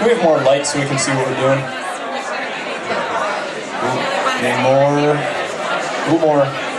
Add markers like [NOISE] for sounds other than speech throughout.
can we have more light so we can see what we're doing? Need more. A little more.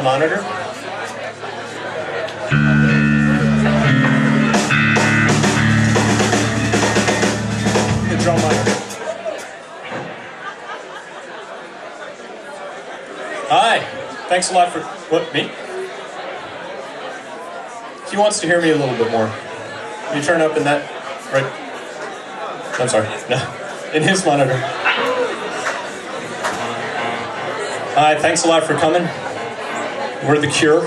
The monitor? The drum monitor. Hi. Thanks a lot for what me? He wants to hear me a little bit more. Can You turn up in that right. I'm sorry. No, [LAUGHS] in his monitor. Hi. Thanks a lot for coming. We're the cure.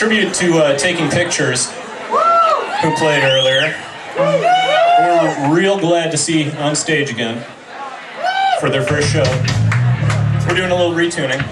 tribute to uh, Taking Pictures, who played earlier. We're real glad to see on stage again for their first show. We're doing a little retuning.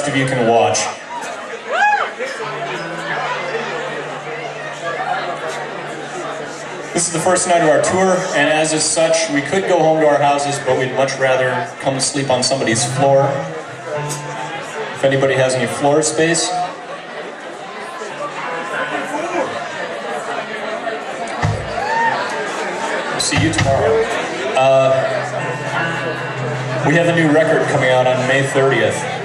Rest of you can watch. This is the first night of our tour, and as is such, we could go home to our houses, but we'd much rather come sleep on somebody's floor. If anybody has any floor space. See you tomorrow. Uh, we have a new record coming out on May 30th.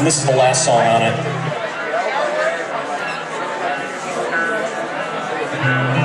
And this is the last song on it.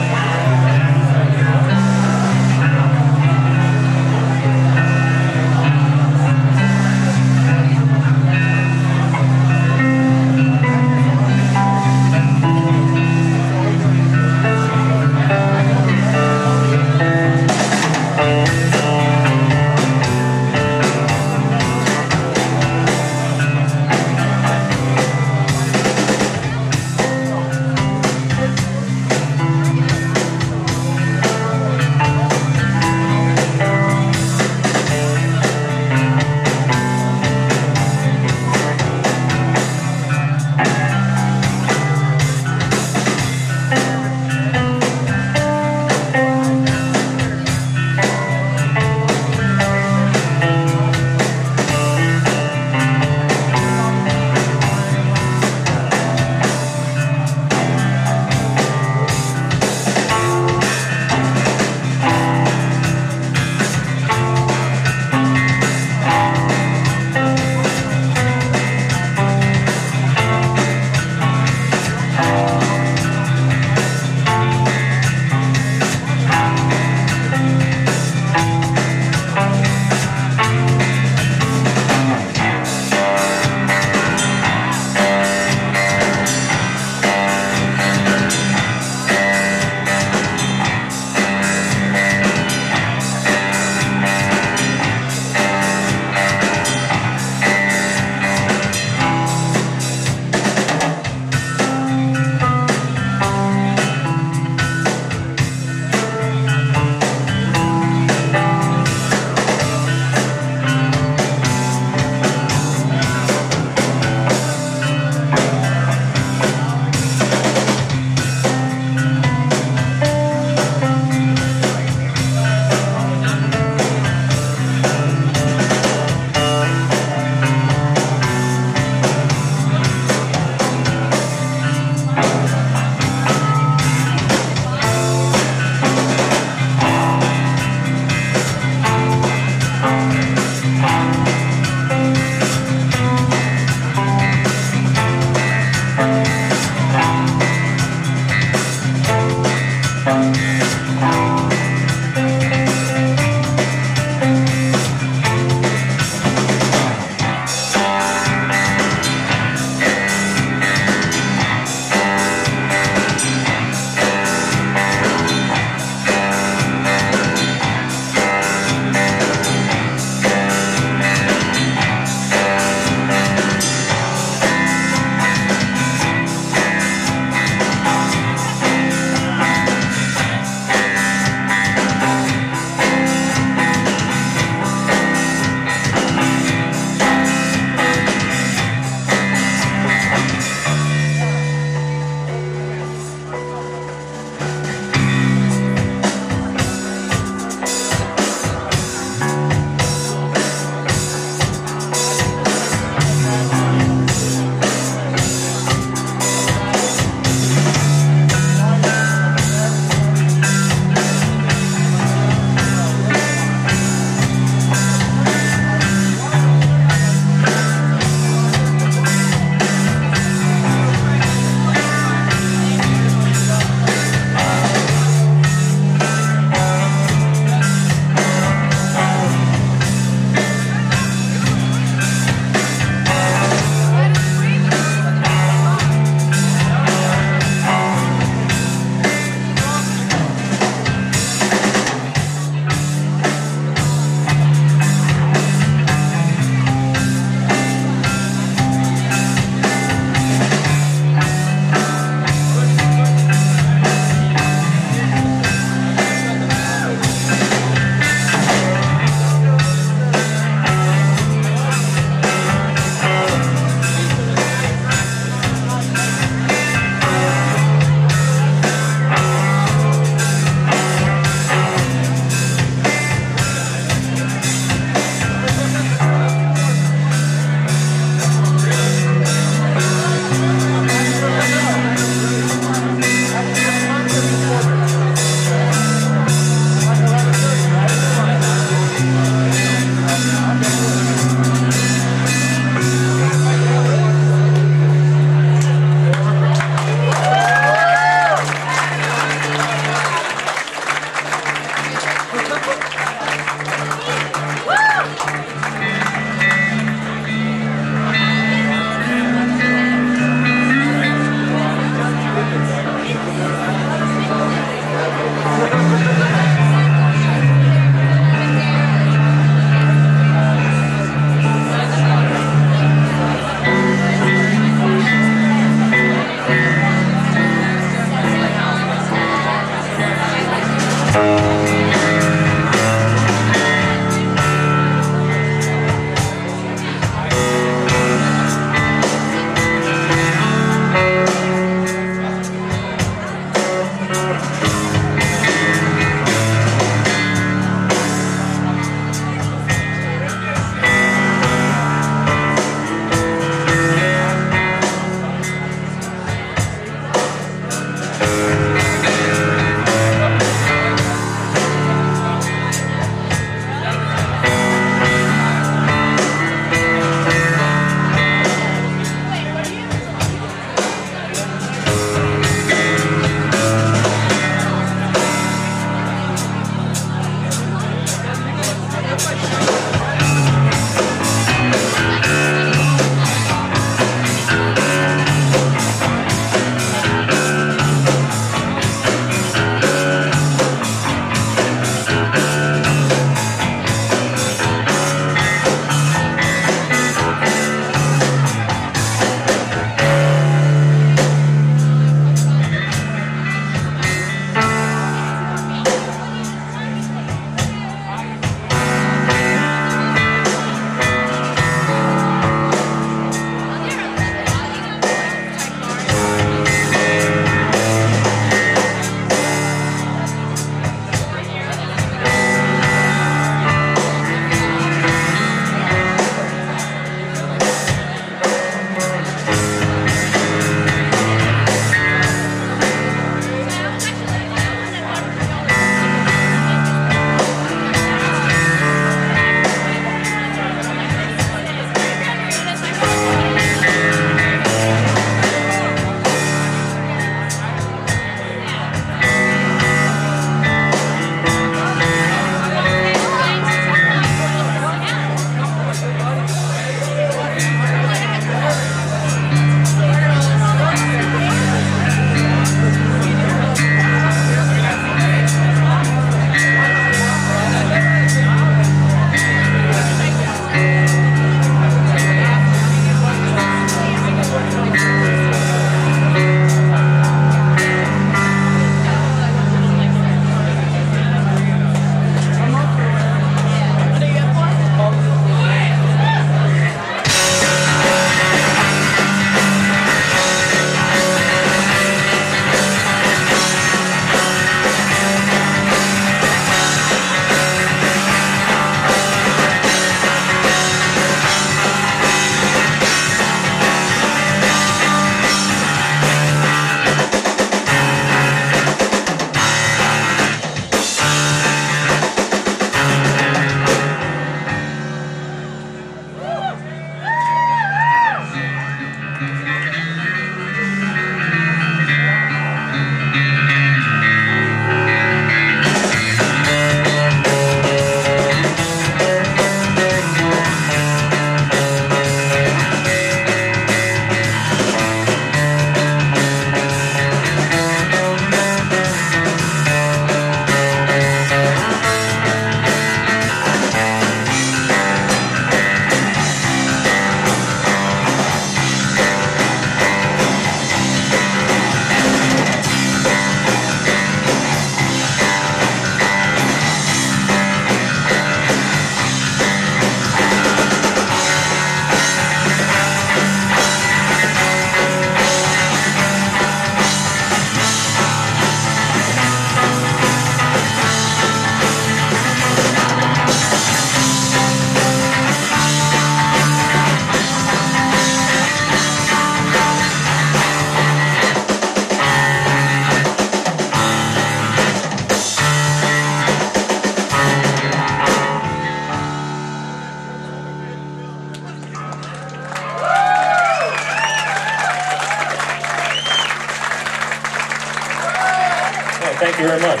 Thank you very much.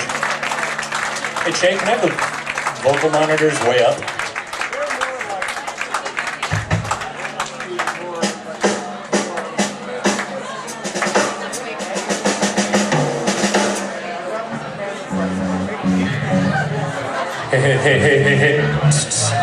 Hey, Shane can I have the vocal monitors way up? hey, hey, hey, hey, hey.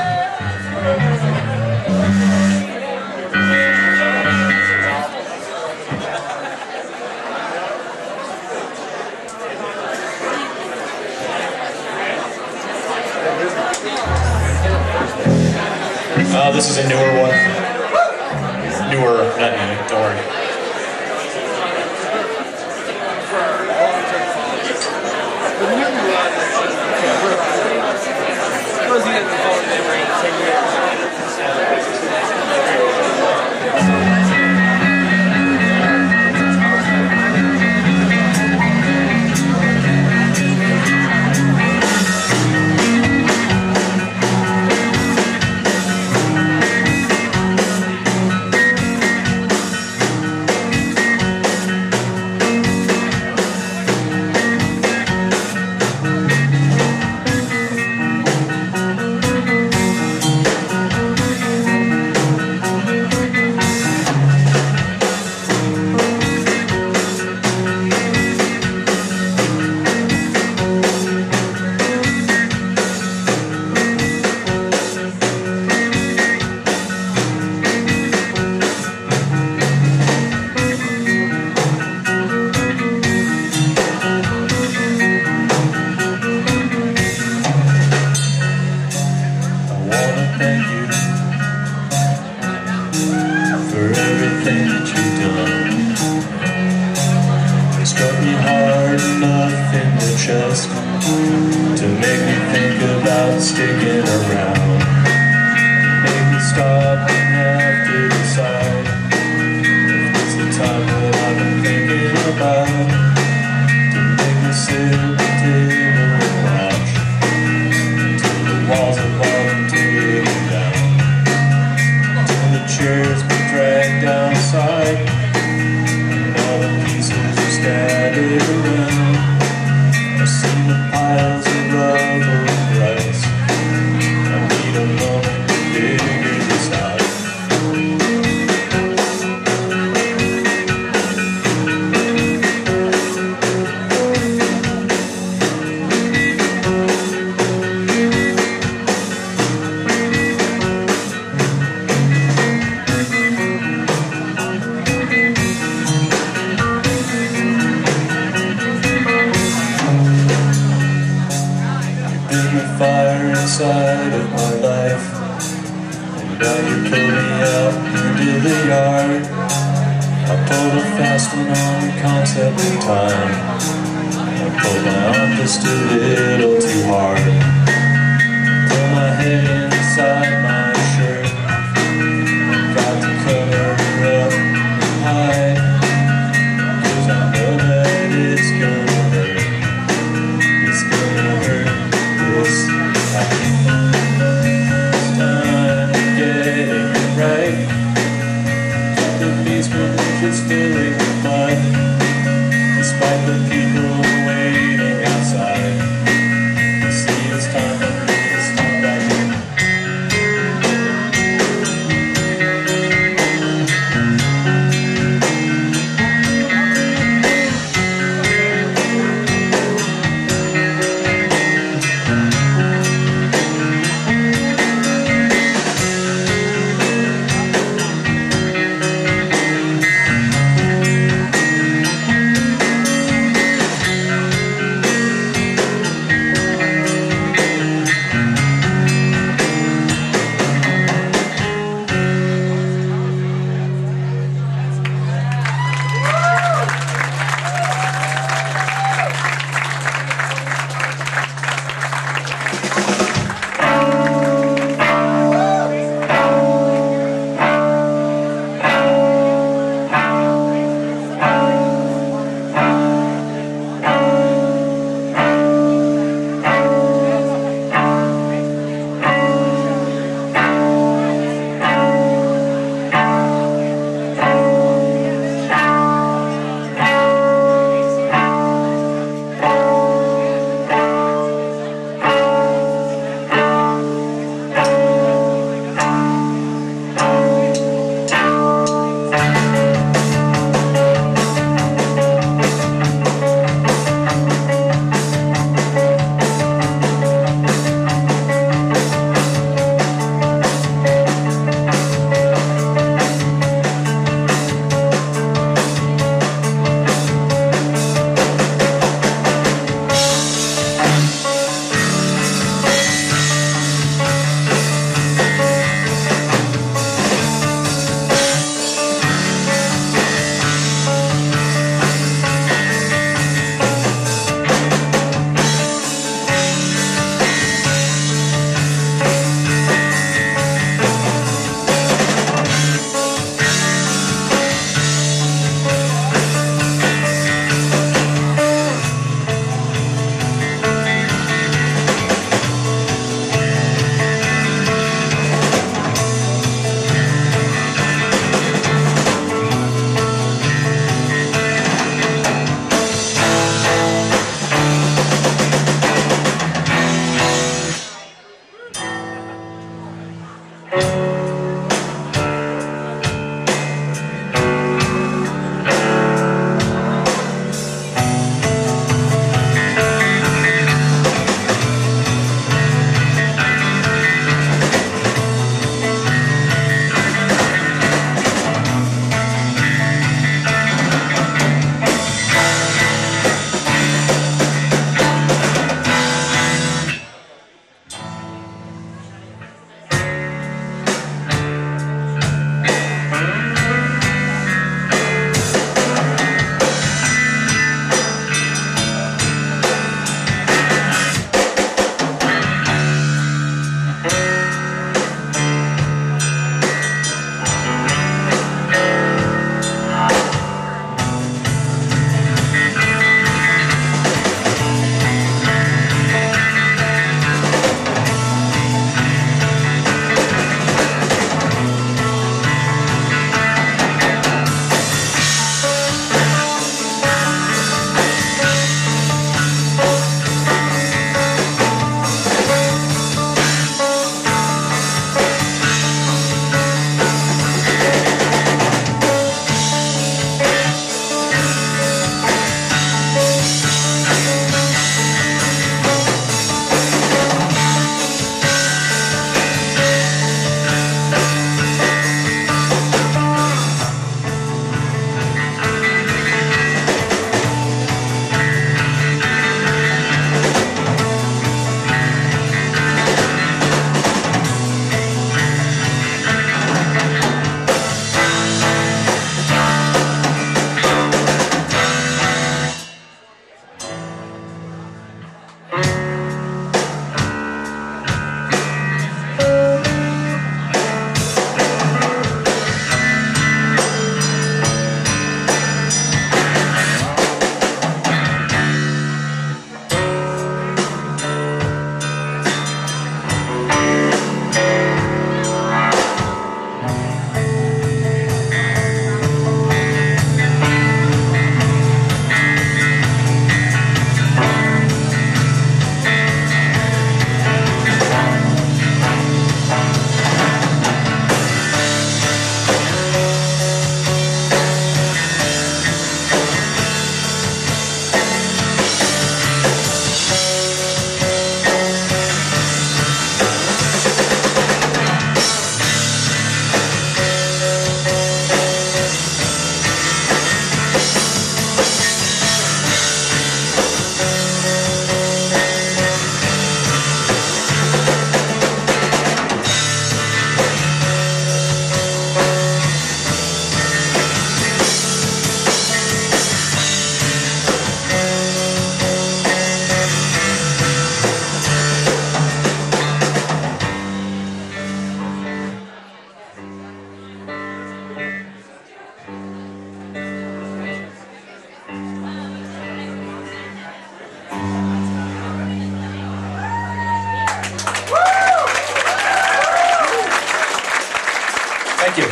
You.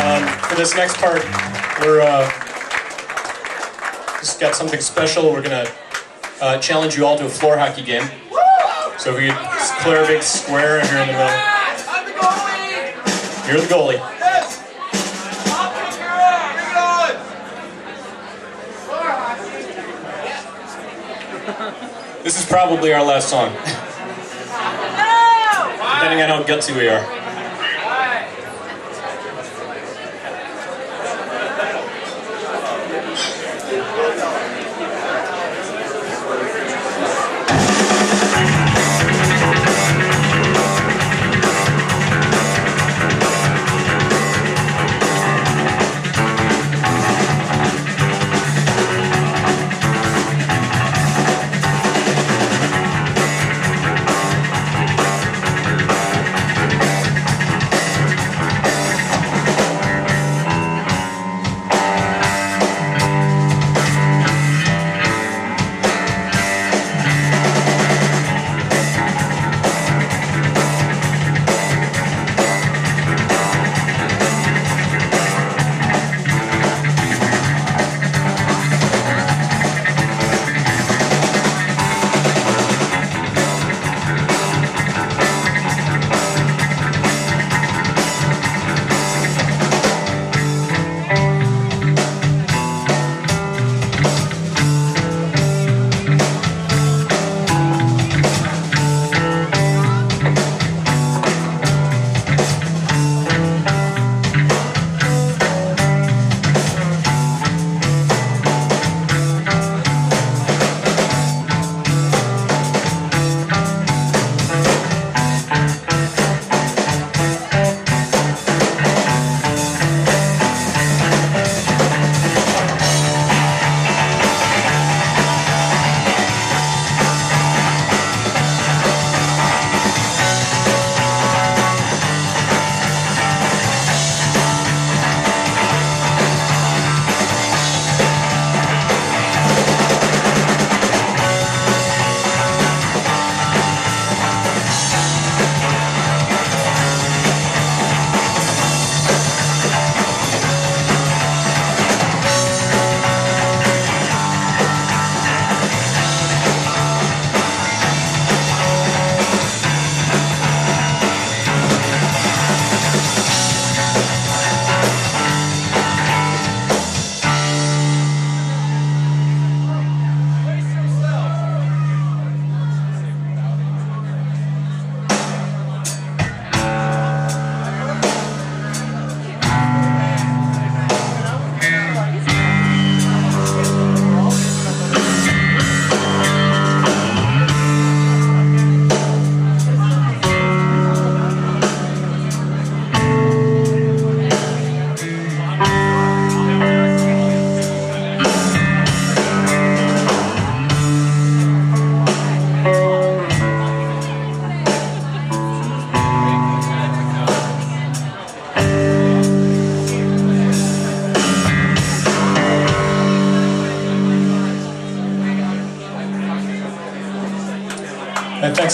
Um, for this next part, we're uh, just got something special. We're gonna uh, challenge you all to a floor hockey game. So if you could clear a big square you're in the middle. You're the goalie. This is probably our last song, [LAUGHS] depending on how gutsy we are.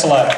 And thanks a lot.